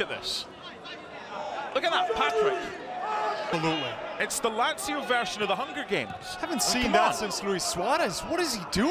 Look at this. Look at that, Patric. Absolutely. It's the Lazio version of the Hunger Games. Haven't oh, seen that on. since Luis Suarez. What is he doing?